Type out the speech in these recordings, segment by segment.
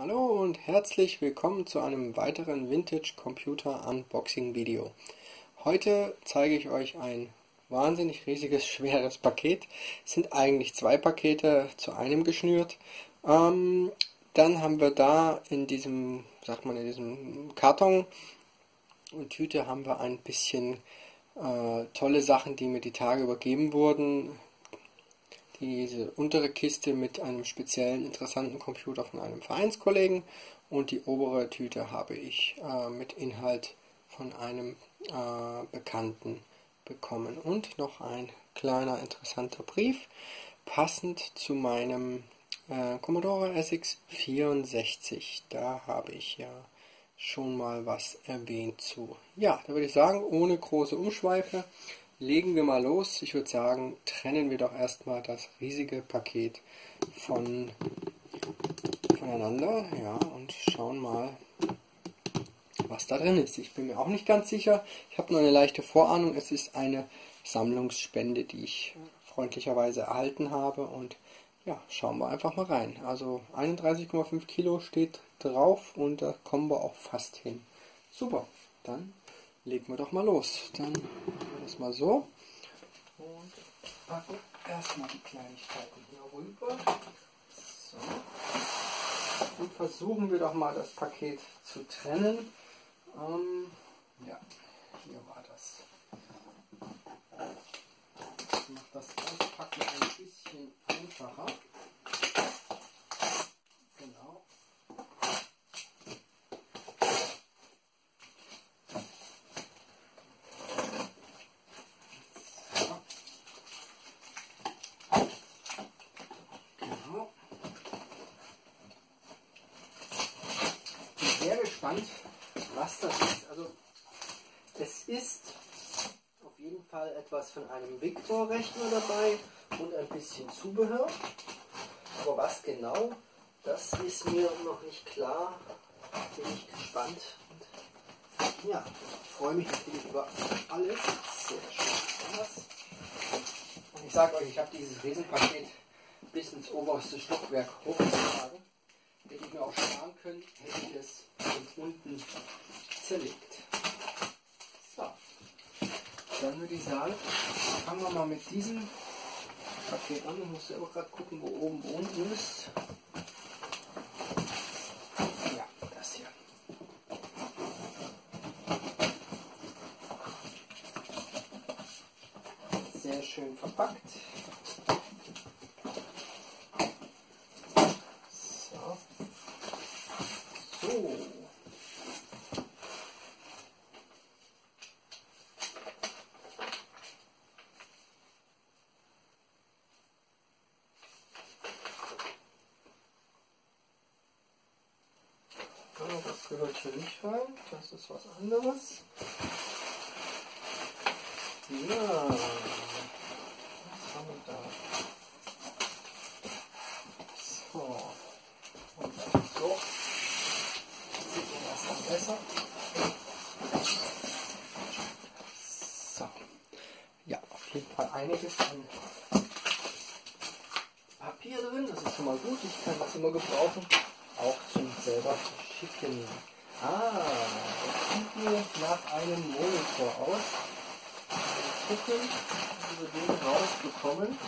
Hallo und herzlich willkommen zu einem weiteren Vintage Computer Unboxing Video. Heute zeige ich euch ein wahnsinnig riesiges, schweres Paket. Es sind eigentlich zwei Pakete zu einem geschnürt. Ähm, dann haben wir da in diesem, sagt man, in diesem Karton und Tüte haben wir ein bisschen äh, tolle Sachen, die mir die Tage übergeben wurden diese untere Kiste mit einem speziellen interessanten Computer von einem Vereinskollegen und die obere Tüte habe ich äh, mit Inhalt von einem äh, Bekannten bekommen und noch ein kleiner interessanter Brief passend zu meinem äh, Commodore SX64. Da habe ich ja schon mal was erwähnt zu. Ja, da würde ich sagen, ohne große Umschweife legen wir mal los. Ich würde sagen, trennen wir doch erstmal das riesige Paket von, voneinander. Ja, und schauen mal, was da drin ist. Ich bin mir auch nicht ganz sicher. Ich habe nur eine leichte Vorahnung. Es ist eine Sammlungsspende, die ich freundlicherweise erhalten habe. Und ja, schauen wir einfach mal rein. Also 31,5 Kilo steht drauf und da kommen wir auch fast hin. Super, dann legen wir doch mal los. Dann machen wir das mal so und packen erstmal die Kleinigkeiten hier rüber. So. Und versuchen wir doch mal das Paket zu trennen. Ähm, ja, hier war das. Ich mache das Auspacken ein bisschen einfacher. gespannt, was das ist. Also es ist auf jeden Etwas von einem Victor-Rechner dabei und ein bisschen Zubehör. Aber was genau, das ist mir noch nicht klar. Bin ich gespannt. Und ja, ich freue mich natürlich über alles. Sehr schön. Was. Und ich sage euch, ich habe dieses Riesenpaket bis ins oberste Stockwerk hochgetragen. Hätte ich mir auch sparen können, hätte ich es unten zerlegt. Dann würde ich sagen, fangen wir mal mit diesem Paket an. Ich muss selber gerade gucken, wo oben wo unten ist. Ja, das hier. Sehr schön verpackt. das gehört hier nicht rein. Das ist was anderes. Ja, was haben wir da? So. Und so. Sieht man das dann besser. So. Ja, auf jeden Fall einiges an Papier drin. Das ist schon mal gut. Ich kann das immer gebrauchen. Auch zum selber schicken. Ah, mir nach einem Monitor aus. Mal gucken, wie wir den rausbekommen.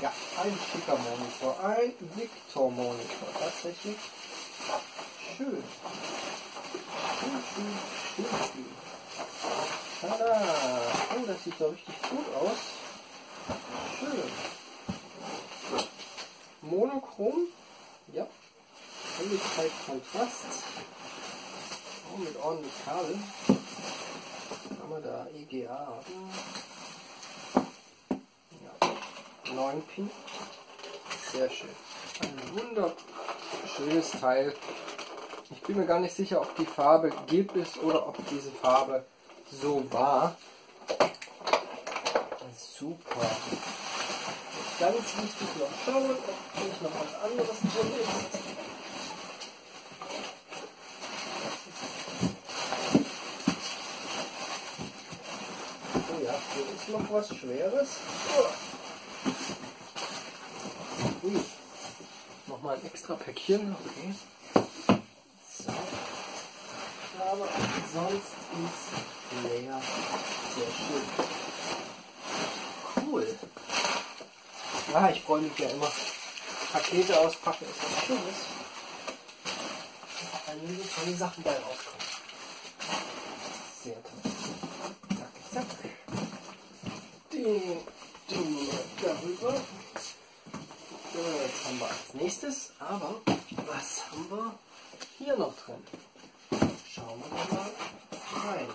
Ja, ein schicker Monitor, ein Victor Monitor, tatsächlich. Schön. Schön, schön, schön, schön. Tada! Oh, das sieht doch richtig 9P. Sehr schön. Ein wunderschönes Teil. Ich bin mir gar nicht sicher, ob die Farbe gelb ist oder ob diese Farbe so war. Super. Ganz wichtig noch schauen, ob nicht noch was anderes drin ist. Oh ja, hier ist noch was Schweres. Oh. Nochmal ein extra Päckchen, okay. So. Aber sonst ist leer. Sehr schön. Cool. Ja, ich freue mich ja immer. Pakete auspacken ist was Schönes. Weil nur so tolle Sachen bei rauskommen. Sehr toll. Zack, zack. Ding, darüber. So, jetzt haben wir als nächstes, aber was haben wir hier noch drin? Schauen wir mal rein.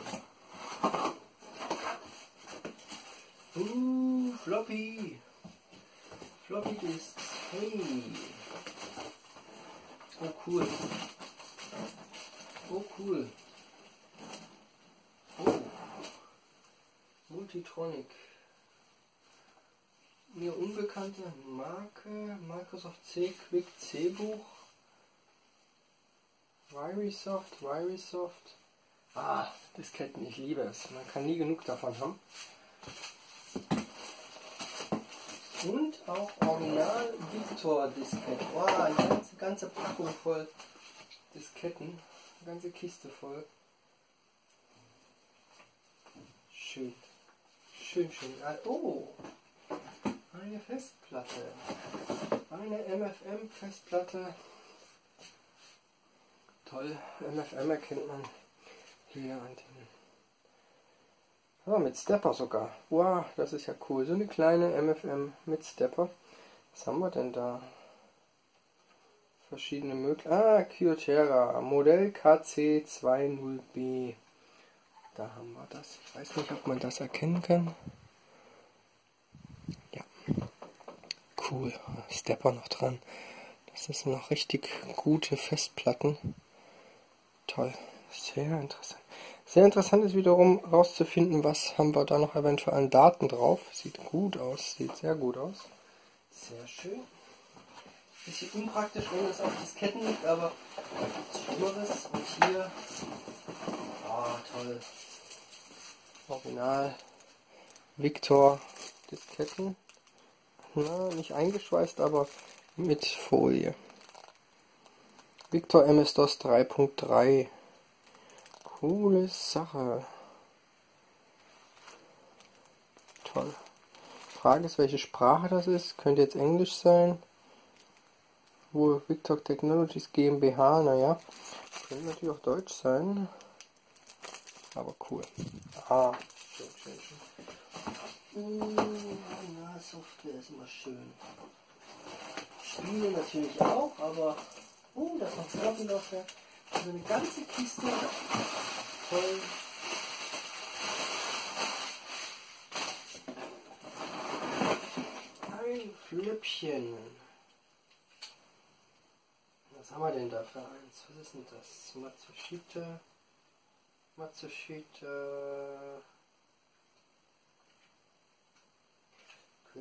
Uh, Floppy. Floppy Disks. Hey. Oh, cool. Oh, cool. Oh. Multitronic. Mir unbekannte Marke. Microsoft C Quick C Buch. Virisoft, Virisoft. Ah, Disketten, ich liebe es. Man kann nie genug davon haben. Und auch Original Victor Diskette. Wow, eine ganze, ganze Packung voll Disketten. Eine ganze Kiste voll. Schön. Schön, schön. Ah, Oh! Eine Festplatte. Eine MFM Festplatte. Toll. MFM erkennt man hier an den Ah, mit Stepper sogar. Wow, das ist ja cool. So eine kleine MFM mit Stepper. Was haben wir denn da? Verschiedene Möglichkeiten. Ah, Kyocera. Modell KC20B. Da haben wir das. Ich weiß nicht, ob man das erkennen kann. Cool. Stepper noch dran. Das ist noch richtig gute Festplatten. Toll. Sehr interessant. Sehr interessant ist wiederum herauszufinden, was haben wir da noch eventuell an Daten drauf. Sieht gut aus, sieht sehr gut aus. Sehr schön. Bisschen unpraktisch, wenn es auf Disketten liegt, aber Schlimmeres. Und hier, ah toll, Original Victor Disketten. Na, nicht eingeschweißt, aber mit Folie. Victor MS-DOS 3.3 Coole Sache. Toll. Frage ist, welche Sprache das ist. Könnte jetzt Englisch sein. Wohl Victor Technologies GmbH, naja. Könnte natürlich auch Deutsch sein. Aber cool. Ah, schön, schön, schön. Na, Software ist immer schön. Spiele natürlich auch, aber. Uh, das ist noch Floppy-Laufwerk. Also eine ganze Kiste voll. Ein Flüppchen. Was haben wir denn da für eins? Was ist denn das? Matsushita. Matsushita.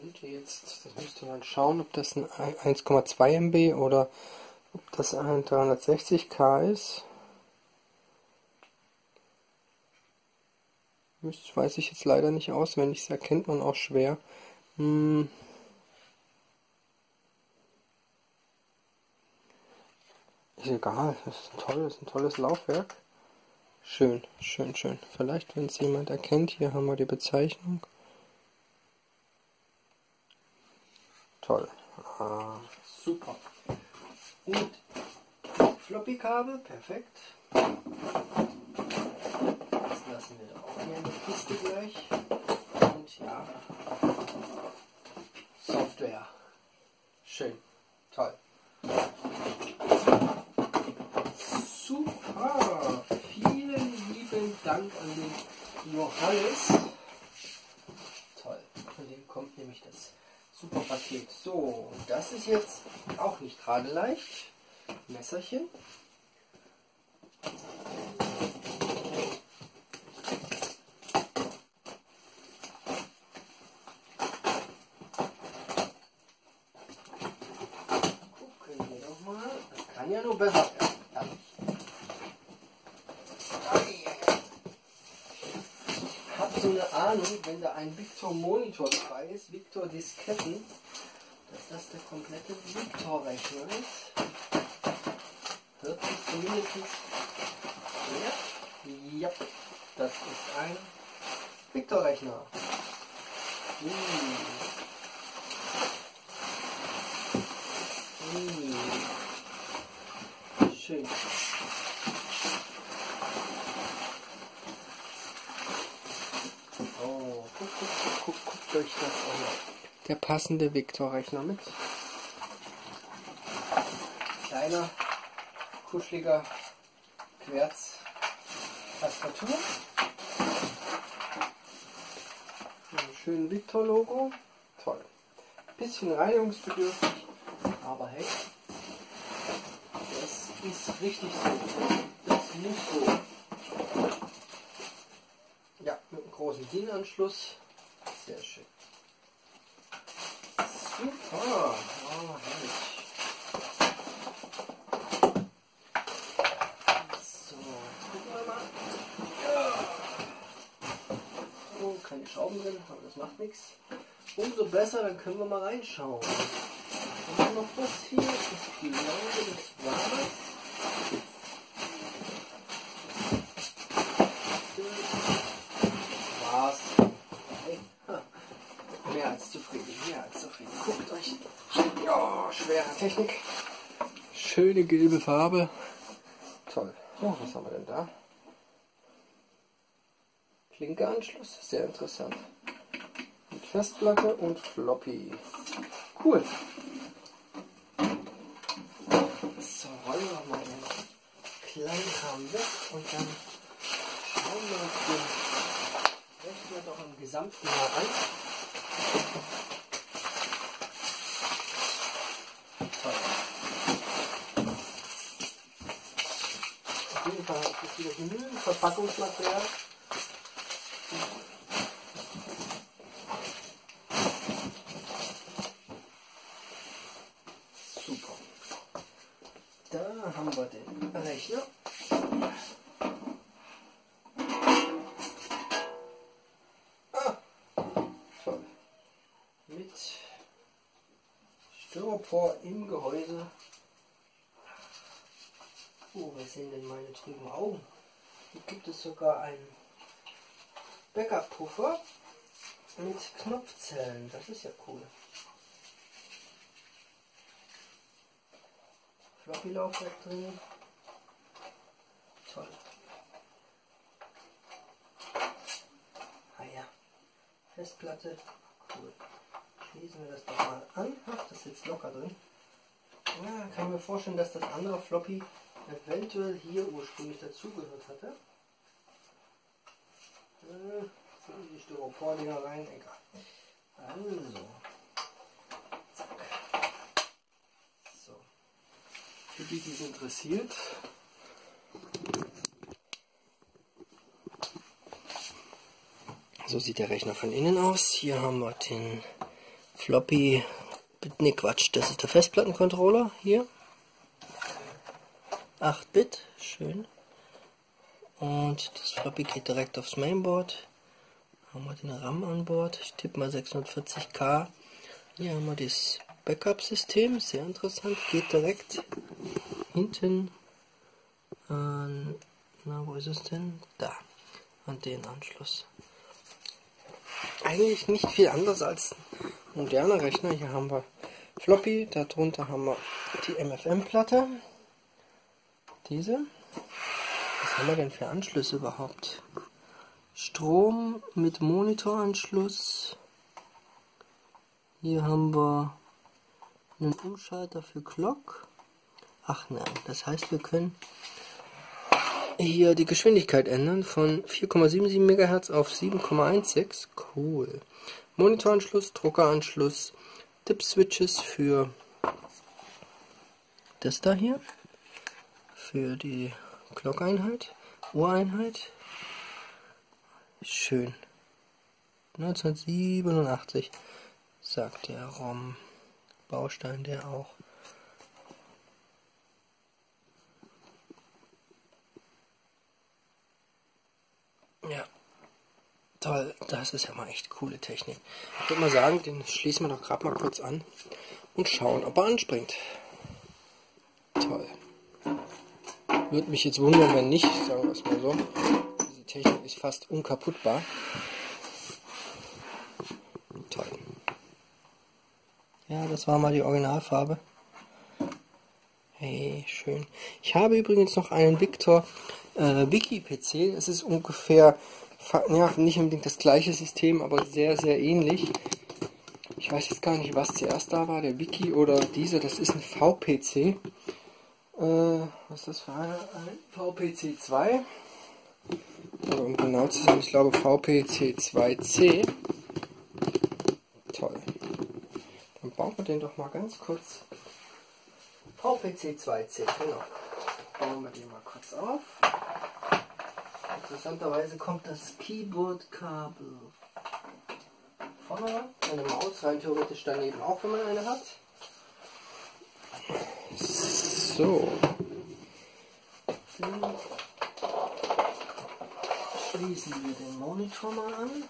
Könnte jetzt, das müsste man schauen, ob das ein 1,2 MB oder ob das ein 360K ist. Das weiß ich jetzt leider nicht auswendig, das erkennt man auch schwer. Hm. Ist egal, das ist ein tolles, ein tolles Laufwerk. Schön, schön, schön. Vielleicht, wenn es jemand erkennt, hier haben wir die Bezeichnung. Toll. Ah, super. Und Floppy-Kabel, perfekt. Das lassen wir auch hier in der Kiste gleich. Und ja, Software. Schön, toll. Super, vielen lieben Dank an den Johannes. Toll, von dem kommt nämlich das Paket. So, das ist jetzt auch nicht gerade leicht. Messerchen. Gucken wir doch mal. Das kann ja nur besser werden. Hat habe so eine Ahnung, wenn da ein Victor Monitor dabei ist, Victor Disketten, dass das der komplette Victor Rechner ist. Hört sich zumindest ja, ja, das ist ein Victor Rechner. Uh. Uh. Schön. euch das auch der passende Vektorrechner mit. Kleiner, kuscheliger Querz-Tastatur. Ein schönes Victor-Logo. Toll. Bisschen reinigungsbedürftig, aber hey, das ist richtig so. Das muss so. Ja, mit einem großen DIN-Anschluss. Sehr schön. Super. Oh, herrlich. So, jetzt gucken wir mal. Ja. Oh, keine Schrauben drin, aber das macht nichts. Umso besser, dann können wir mal reinschauen. Haben wir noch was hier? Ich glaube, das war's. Technik. Schöne gelbe Farbe. Toll. Oh, was haben wir denn da? Klinkeanschluss, sehr interessant. Festplatte und Floppy. Cool. So, rollen wir mal den kleinen Kram weg und dann schauen wir uns den Rechner doch im Gesamten mal an. wieder genügend Verpackungsmaterial. Styropor im Gehäuse. Oh, was sind denn meine trüben Augen? Hier gibt es sogar einen Backup-Puffer mit Knopfzellen. Das ist ja cool. Floppy-Laufwerk drin. Toll. Ah ja. Festplatte. Cool. Schließen wir das doch mal an. Ach, das sitzt locker drin. Ja, kann mir vorstellen, dass das andere Floppy eventuell hier ursprünglich dazugehört hatte. Äh, die Styropor-Dinger rein, egal. Also. Zack. So. Für die, die es interessiert. So sieht der Rechner von innen aus. Hier haben wir den Floppy. Ne, Quatsch, das ist der Festplattencontroller hier. 8-Bit, schön. Und das Floppy geht direkt aufs Mainboard. Haben wir den RAM an Bord. Ich tippe mal 640k. Hier haben wir das Backup-System, sehr interessant. Geht direkt hinten an, na wo ist es denn? Da, an den Anschluss. Eigentlich nicht viel anders als moderner Rechner. Hier haben wir Floppy, darunter haben wir die MFM-Platte. Diese. Was haben wir denn für Anschlüsse überhaupt? Strom mit Monitoranschluss. Hier haben wir einen Umschalter für Clock. Ach nein, das heißt wir können hier die Geschwindigkeit ändern von 4,77 MHz auf 7,16. Cool. Monitoranschluss, Druckeranschluss, Dip-Switches für das da hier für die Glockeinheit, Ureinheit. Schön. 1987 sagt der ROM. Baustein der auch. Toll, das ist ja mal echt coole Technik. Ich würde mal sagen, den schließen wir doch gerade mal kurz an und schauen, ob er anspringt. Toll. Würde mich jetzt wundern, wenn nicht, sagen wir es mal so. Diese Technik ist fast unkaputtbar. Toll. Ja, das war mal die Originalfarbe. Hey, schön. Ich habe übrigens noch einen Victor äh, Wiki-PC. Es ist ungefähr, ja, nicht unbedingt das gleiche System, aber sehr, sehr ähnlich. Ich weiß jetzt gar nicht, was zuerst da war, der Wiki oder dieser. Das ist ein VPC. Äh, was ist das für eine? Ein VPC 2. Oder um genau zu sein, ich glaube VPC 2C. Toll. Dann bauen wir den doch mal ganz kurz VPC 2C, genau. Bauen wir den mal kurz auf. Interessanterweise kommt das Keyboard-Kabel vorne, eine Maus rein theoretisch daneben auch, wenn man eine hat. So. Dann schließen wir den Monitor mal an.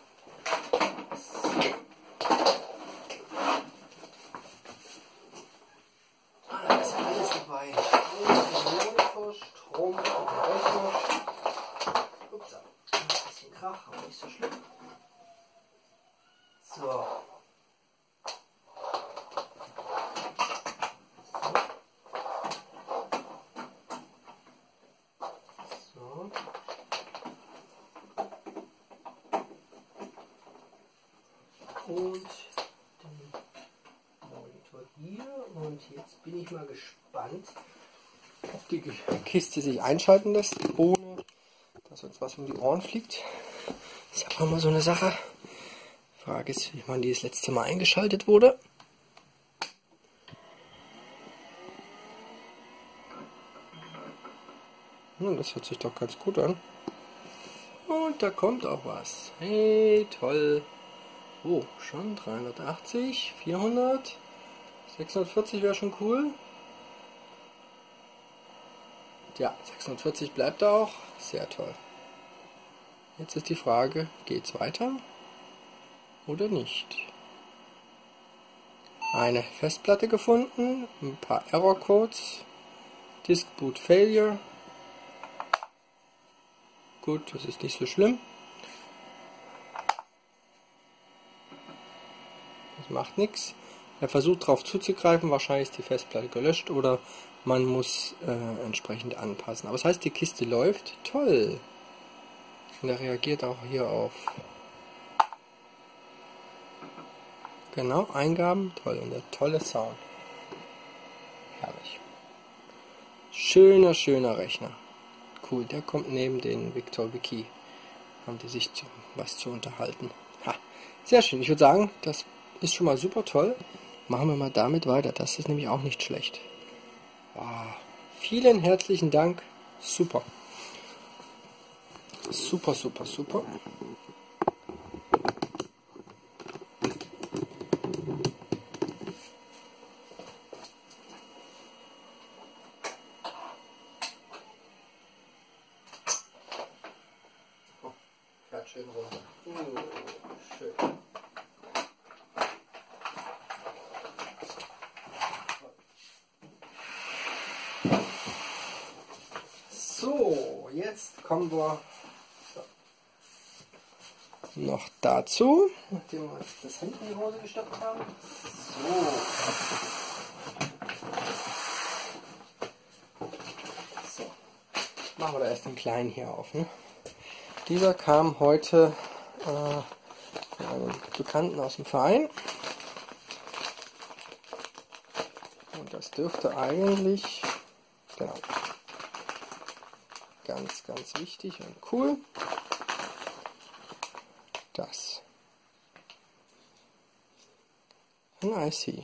und den Monitor hier. Und jetzt bin ich mal gespannt, ob die Kiste sich einschalten lässt, ohne dass uns was um die Ohren fliegt. Das ist ja auch mal so eine Sache. Die Frage ist, wie man die das letzte Mal eingeschaltet wurde. Hm, das hört sich doch ganz gut an. Und da kommt auch was. Hey, toll. Oh, schon 380, 400, 640 wäre schon cool. Ja, 640 bleibt auch. Sehr toll. Jetzt ist die Frage, geht's weiter oder nicht? Eine Festplatte gefunden, ein paar Error Codes, Disk Boot Failure. Gut, das ist nicht so schlimm. macht nichts. Er versucht darauf zuzugreifen, wahrscheinlich ist die Festplatte gelöscht oder man muss äh, entsprechend anpassen. Aber das heißt, die Kiste läuft. Toll! Und er reagiert auch hier auf. Genau, Eingaben, toll. Und der tolle Sound. Herrlich. Schöner, schöner Rechner. Cool, der kommt neben den Victor Wiki. Haben die sich zu, was zu unterhalten. Ha, sehr schön. Ich würde sagen, das ist schon mal super toll. Machen wir mal damit weiter. Das ist nämlich auch nicht schlecht. Wow. Vielen herzlichen Dank. Super. Super, super, super. Oh, fährt schön runter. Uh, schön. jetzt kommen wir noch dazu, nachdem wir das Hemd in die Hose gestopft haben. So. so. Machen wir da erst den kleinen hier auf. Ne? Dieser kam heute äh, einem Bekannten aus dem Verein. Und das dürfte eigentlich, genau, ganz, ganz wichtig und cool. Das. Ein IC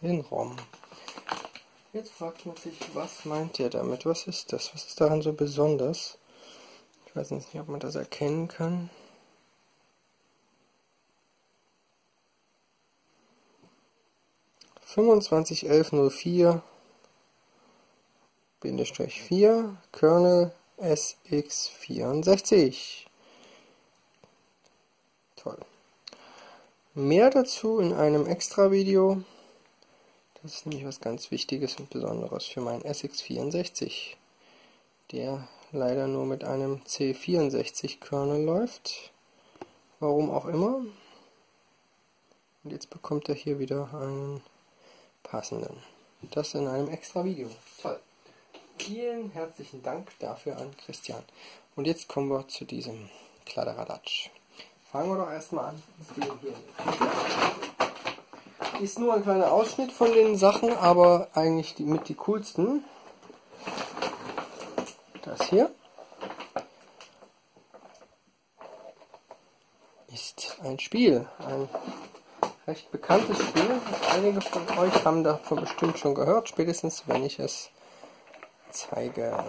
in ROM. Jetzt fragt man sich, was meint ihr damit? Was ist das? Was ist daran so besonders? Ich weiß nicht, ob man das erkennen kann. Fünfundzwanzig elf null vier Bindestrich vier Kernel SX64. Toll. Mehr dazu in einem extra Video. Das ist nämlich was ganz Wichtiges und Besonderes für meinen SX64, der leider nur mit einem C64 Kernel läuft. Warum auch immer. Und jetzt bekommt er hier wieder einen passenden. Das in einem extra Video. Toll. Vielen herzlichen Dank dafür an Christian. Und jetzt kommen wir zu diesem Kladderadatsch. Fangen wir doch erstmal an. Ist nur ein kleiner Ausschnitt von den Sachen, aber eigentlich die, mit die coolsten. Das hier ist ein Spiel, ein recht bekanntes Spiel. Einige von euch haben davon bestimmt schon gehört, spätestens wenn ich es zeige.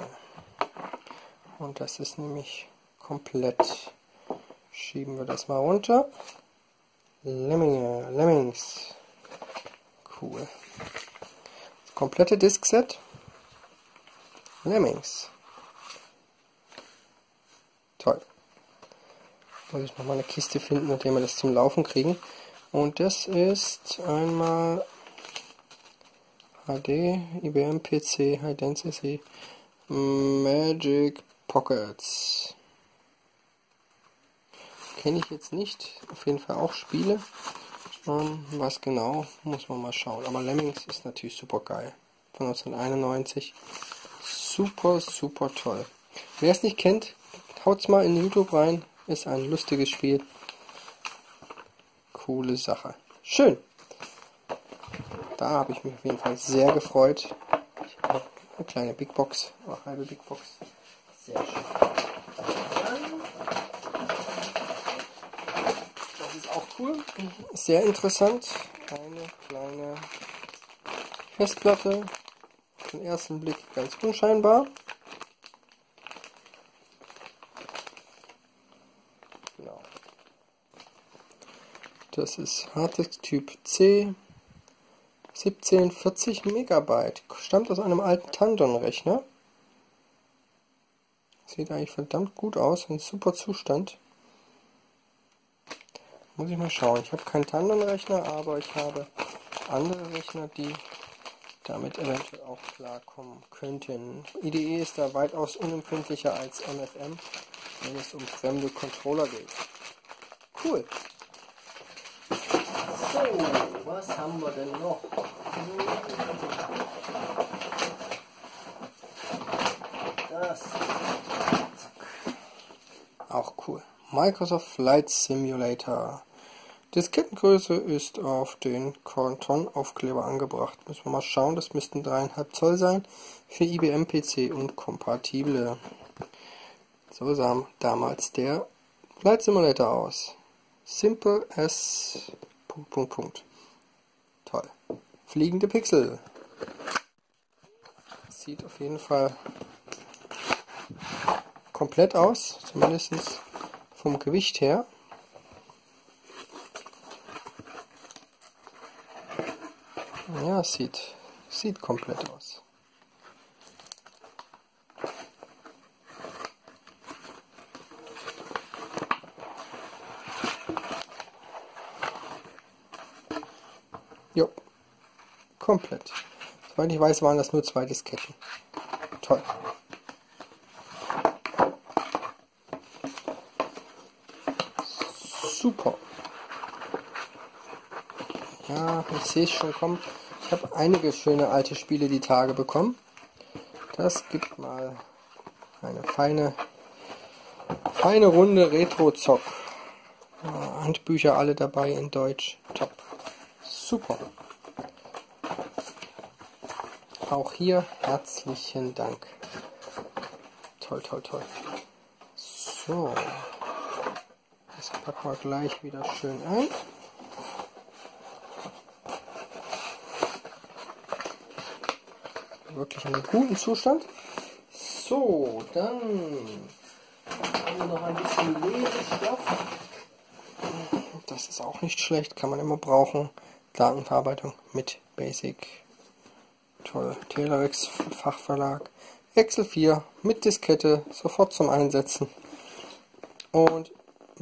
Und das ist nämlich komplett Schieben wir das mal runter. Lemminge, Lemmings. Cool. Das komplette Diskset. Lemmings. Toll. Muss ich nochmal eine Kiste finden, mit der wir das zum Laufen kriegen. Und das ist einmal HD, IBM PC, High Density, Magic Pockets kenne ich jetzt nicht. Auf jeden Fall auch Spiele. Ähm, was genau, muss man mal schauen. Aber Lemmings ist natürlich super geil. Von 1991. Super, super toll. Wer es nicht kennt, haut's mal in YouTube rein. Ist ein lustiges Spiel. Coole Sache. Schön. Da habe ich mich auf jeden Fall sehr gefreut. Eine kleine Big Box, eine halbe Big Box. Sehr schön. cool, sehr interessant. Eine kleine Festplatte. Auf den ersten Blick ganz unscheinbar. Genau. Das ist Harddisk Typ C. 1740 Megabyte. Stammt aus einem alten Tandon-Rechner. Sieht eigentlich verdammt gut aus, in super Zustand. Muss ich mal schauen. Ich habe keinen Tandem-Rechner, aber ich habe andere Rechner, die damit eventuell auch klarkommen könnten. IDE ist da weitaus unempfindlicher als MFM, wenn es um fremde Controller geht. Cool. So, was haben wir denn noch? Das. Auch cool. Microsoft Flight Simulator. Diskettengröße ist auf den Kartonaufkleber angebracht. Müssen wir mal schauen, das müssten 3,5 Zoll sein. Für IBM PC und kompatible. So sah damals der Flight Simulator aus. Simple as... Punkt, Punkt, Punkt. Toll. Fliegende Pixel. Sieht auf jeden Fall komplett aus, zumindest vom Gewicht her. Ja, sieht, sieht komplett aus. Jo, komplett. Soweit ich weiß, waren das nur zwei Disketten. Toll. Super. Ja, ich sehe es schon kommen. Ich habe einige schöne alte Spiele die Tage bekommen. Das gibt mal eine feine, feine Runde Retro-Zock. Handbücher alle dabei in Deutsch. Top. Super. Auch hier herzlichen Dank. Toll, toll, toll. So. Packen wir gleich wieder schön ein. Wirklich in einem guten Zustand. So, dann haben wir noch ein bisschen Lesestoff. Das ist auch nicht schlecht, kann man immer brauchen. Datenverarbeitung mit Basic. Toll. Telerex Fachverlag. Excel 4 mit Diskette, sofort zum Einsetzen. Und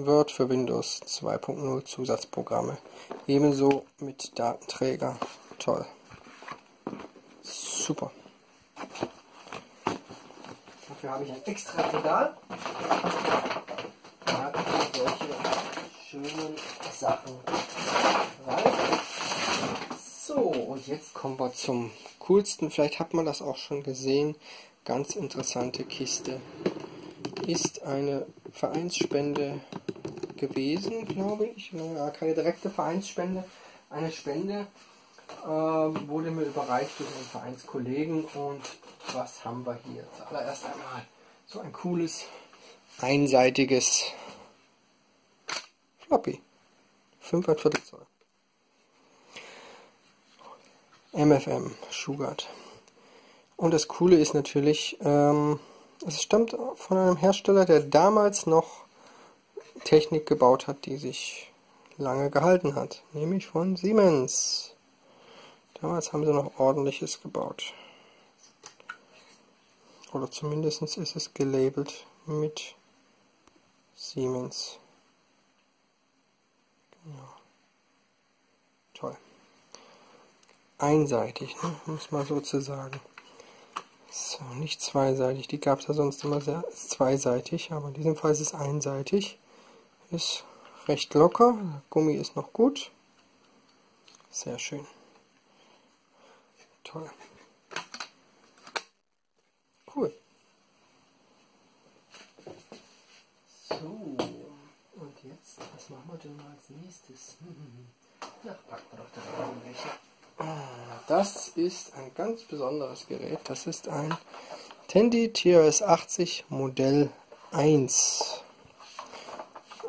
Word für Windows 2.0 Zusatzprogramme. Ebenso mit Datenträger. Toll. Super. Dafür habe ich ein extra Pedal. Da kommen solche schönen Sachen rein. So, und jetzt kommen wir zum coolsten. Vielleicht hat man das auch schon gesehen. Ganz interessante Kiste. Ist eine Vereinsspende gewesen, glaube ich. Keine direkte Vereinsspende. Eine Spende äh, wurde mir überreicht durch einen Vereinskollegen. Und was haben wir hier? Zuallererst einmal so ein cooles, einseitiges Floppy. 5,25 Zoll. MFM, Schugart. Und das Coole ist natürlich, ähm, es stammt von einem Hersteller, der damals noch Technik gebaut hat, die sich lange gehalten hat, nämlich von Siemens. Damals haben sie noch ordentliches gebaut. Oder zumindest ist es gelabelt mit Siemens. Genau. Toll. Einseitig, ne? muss man sozusagen. So, nicht zweiseitig. Die gab es ja sonst immer sehr zweiseitig, aber in diesem Fall ist es einseitig. Ist recht locker. Gummi ist noch gut. Sehr schön. Toll. Cool. So, und jetzt, was machen wir denn mal als nächstes? Ja, packen wir doch da irgendwelche. Das ist ein ganz besonderes Gerät. Das ist ein Tandy TRS-80 Modell 1.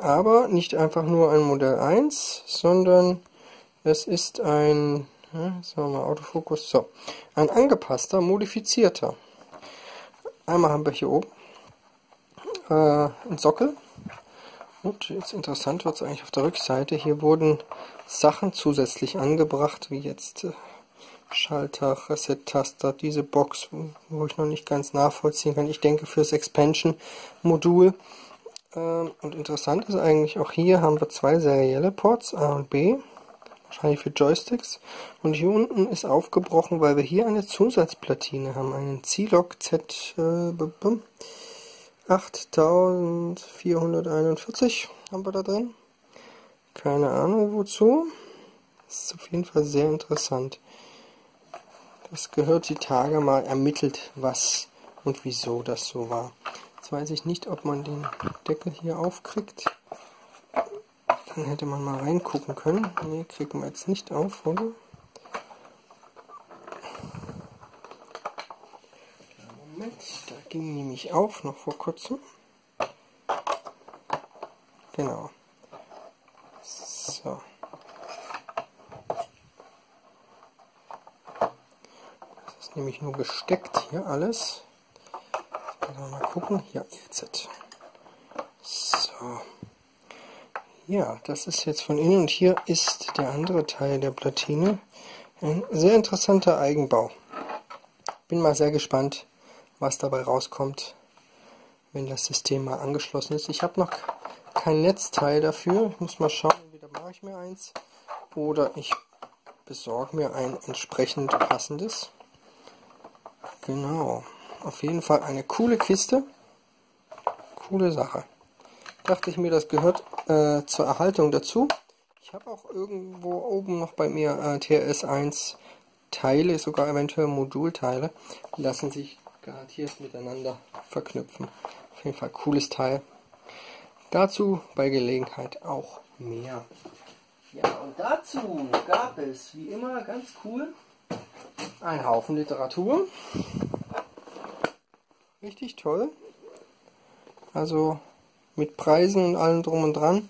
Aber nicht einfach nur ein Modell 1, sondern es ist ein, sagen wir mal Autofokus, so, ein angepasster, modifizierter. Einmal haben wir hier oben äh, einen Sockel. Und jetzt interessant wird es eigentlich auf der Rückseite. Hier wurden Sachen zusätzlich angebracht, wie jetzt äh, Schalter, Reset-Taster, diese Box, wo ich noch nicht ganz nachvollziehen kann. Ich denke fürs Expansion-Modul. Ähm, und interessant ist eigentlich auch hier haben wir zwei serielle Ports, A und B wahrscheinlich für Joysticks. Und hier unten ist aufgebrochen, weil wir hier eine Zusatzplatine haben, einen C-Log Z äh, 8441 haben wir da drin. Keine Ahnung wozu. Ist auf jeden Fall sehr interessant. Das gehört die Tage mal ermittelt, was und wieso das so war. Weiß ich nicht, ob man den Deckel hier aufkriegt. Dann hätte man mal reingucken können. Ne, kriegen wir jetzt nicht auf, oder? Moment, da ging nämlich auf, noch vor kurzem. Genau. So. Das ist nämlich nur gesteckt hier alles. Mal gucken. Ja, jetzt. So. Ja, das ist jetzt von innen und hier ist der andere Teil der Platine. Ein sehr interessanter Eigenbau. Bin mal sehr gespannt, was dabei rauskommt, wenn das System mal angeschlossen ist. Ich habe noch kein Netzteil dafür. Ich muss mal schauen, entweder mache ich mir eins oder ich besorge mir ein entsprechend passendes. Genau. Auf jeden Fall eine coole Kiste. Coole Sache dachte ich mir, das gehört äh, zur Erhaltung dazu. Ich habe auch irgendwo oben noch bei mir äh, TRS-1 Teile, sogar eventuell Modulteile, lassen sich garantiert miteinander verknüpfen. Auf jeden Fall cooles Teil. Dazu bei Gelegenheit auch mehr. Ja, und dazu gab es, wie immer, ganz cool, ein Haufen Literatur. Richtig toll. Also mit Preisen und allem drum und dran.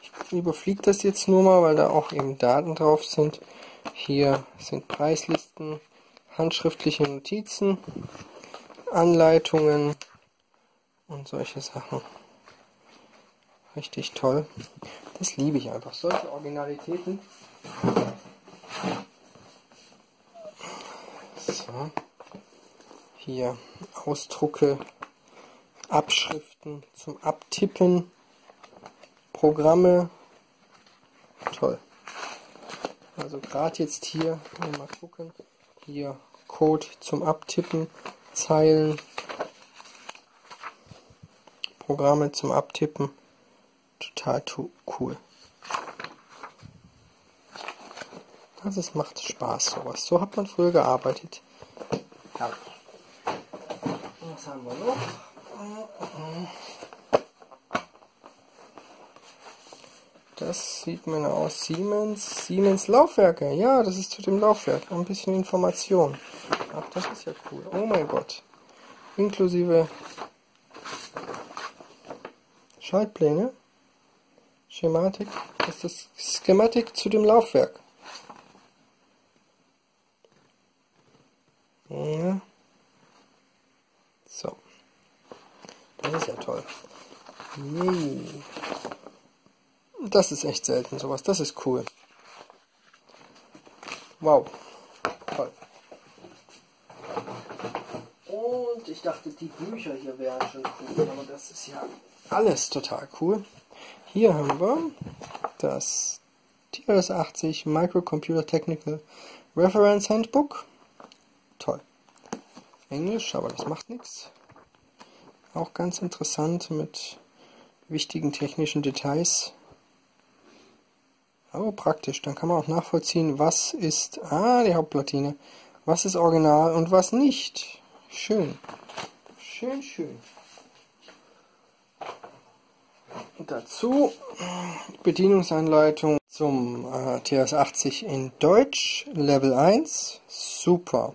Ich überfliege das jetzt nur mal, weil da auch eben Daten drauf sind. Hier sind Preislisten, handschriftliche Notizen, Anleitungen und solche Sachen. Richtig toll. Das liebe ich einfach. Solche Originalitäten. So. Hier Ausdrucke Abschriften zum Abtippen. Programme. Toll. Also gerade jetzt hier, mal gucken, hier Code zum Abtippen, Zeilen, Programme zum Abtippen. Total cool. Also es macht Spaß sowas. So hat man früher gearbeitet. Ja. Was haben wir noch? Das sieht man aus Siemens. Siemens Laufwerke. Ja, das ist zu dem Laufwerk. Ein bisschen Information. Ach, das ist ja cool. Oh mein Gott. Inklusive Schaltpläne. Schematik. Das ist das Schematik zu dem Laufwerk. Ja. So. Das ist ja toll. Yay. Das ist echt selten, sowas. Das ist cool. Wow. Toll. Und ich dachte, die Bücher hier wären schon cool, aber das ist ja alles total cool. Hier haben wir das TRS-80 Microcomputer Technical Reference Handbook. Toll. Englisch, aber das macht nichts. Auch ganz interessant mit wichtigen technischen Details. Aber praktisch, dann kann man auch nachvollziehen, was ist, ah, die Hauptplatine, was ist original und was nicht. Schön. Schön, schön. Dazu Bedienungsanleitung zum äh, TS80 in Deutsch, Level 1. Super.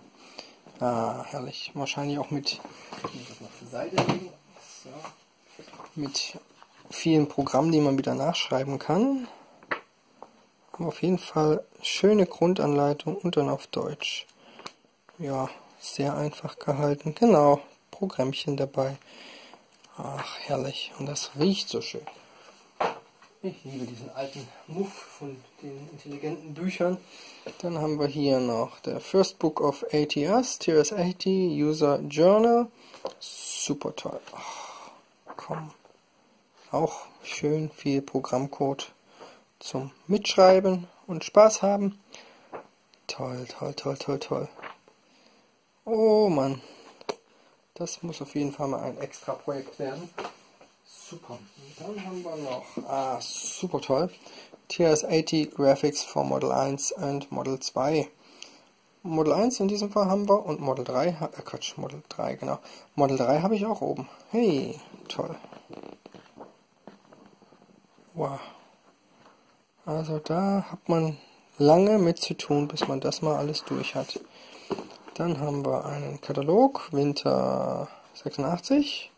Ah, herrlich. Wahrscheinlich auch mit, so. Mit vielen Programmen, die man wieder nachschreiben kann. Aber auf jeden Fall schöne Grundanleitung und dann auf Deutsch. Ja, sehr einfach gehalten. Genau, Programmchen dabei. Ach, herrlich. Und das riecht so schön. Ich liebe diesen alten Muff von den intelligenten Büchern. Dann haben wir hier noch der First Book of ATS, TRS-80 User Journal. Super toll. Ach, komm. Auch schön viel Programmcode zum Mitschreiben und Spaß haben. Toll, toll, toll, toll, toll. Oh Mann. Das muss auf jeden Fall mal ein extra Projekt werden. Super. Und dann haben wir noch, ah, super toll, TRS-80 Graphics for Model 1 und Model 2. Model 1 in diesem Fall haben wir und Model 3, äh Quatsch, Model 3, genau. Model 3 habe ich auch oben. Hey, toll. Wow. Also da hat man lange mit zu tun, bis man das mal alles durch hat. Dann haben wir einen Katalog, Winter 86.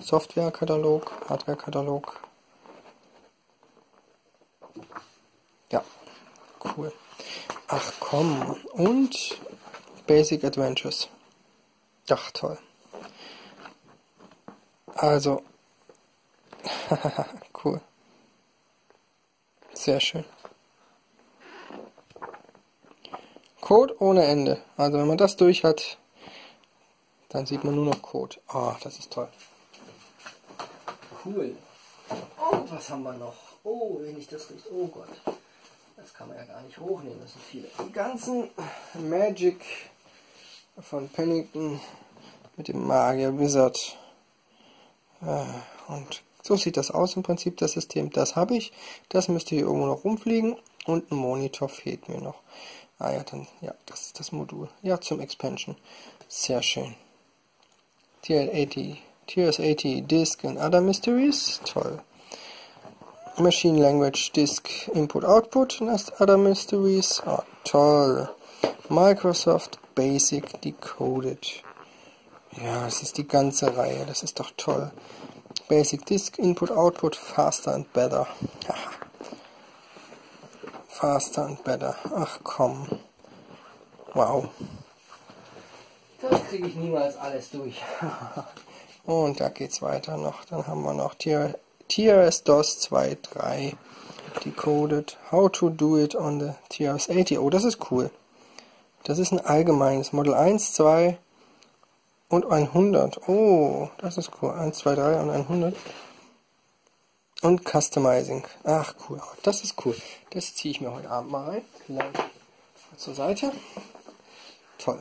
Software-Katalog, Hardware-Katalog. Ja, cool. Ach komm, und Basic Adventures. Ach toll. Also, cool. Sehr schön. Code ohne Ende. Also wenn man das durch hat, dann sieht man nur noch Code. Ah, oh, das ist toll. Cool. Und was haben wir noch? Oh, wenn ich das riecht. Oh Gott. Das kann man ja gar nicht hochnehmen. Das sind viele. Die ganzen Magic von Pennington mit dem Magier Wizard. Äh, und so sieht das aus im Prinzip, das System. Das habe ich. Das müsste hier irgendwo noch rumfliegen. Und ein Monitor fehlt mir noch. Ah ja, dann, ja, das ist das Modul. Ja, zum Expansion. Sehr schön. TL80 TRS-80 Disk and Other Mysteries, toll. Machine Language Disk Input Output and Other Mysteries, oh, toll. Microsoft Basic Decoded. Ja, das ist die ganze Reihe, das ist doch toll. Basic Disk Input Output Faster and Better. Faster and Better. Ach komm. Wow. Das kriege ich niemals alles durch. Und da geht's weiter noch. Dann haben wir noch TRS-DOS 2.3 decoded. How to do it on the TRS-80. Oh, das ist cool. Das ist ein allgemeines. Model 1, 2 und 100. Oh, das ist cool. 1, 2, 3 und 100. und Customizing. Ach cool, das ist cool. Das ziehe ich mir heute Abend mal rein. Gleich zur Seite. Toll.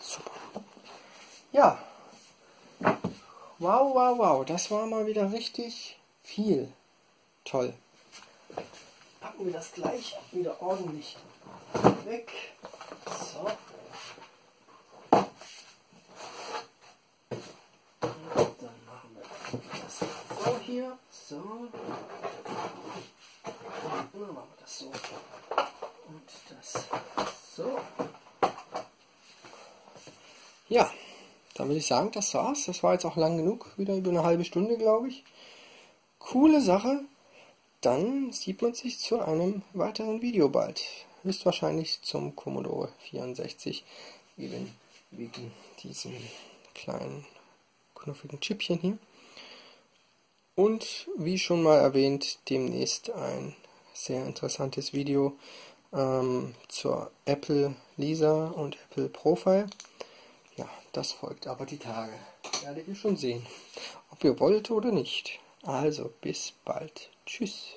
Super. Ja. Wow, wow, wow. Das war mal wieder richtig viel. Toll. Packen wir das gleich wieder ordentlich weg. So. hier. So. Und dann machen wir das so. Und das so. Ja, dann würde ich sagen, das war's. Das war jetzt auch lang genug. Wieder über eine halbe Stunde, glaube ich. Coole Sache. Dann sieht man sich zu einem weiteren Video bald. Höchstwahrscheinlich zum Commodore 64. Eben wegen diesem kleinen knuffigen Chipchen hier. Und wie schon mal erwähnt, demnächst ein sehr interessantes Video ähm, zur Apple Lisa und Apple Profile. Das folgt aber die Tage. Werdet ihr schon sehen, ob ihr wollt oder nicht. Also bis bald. Tschüss.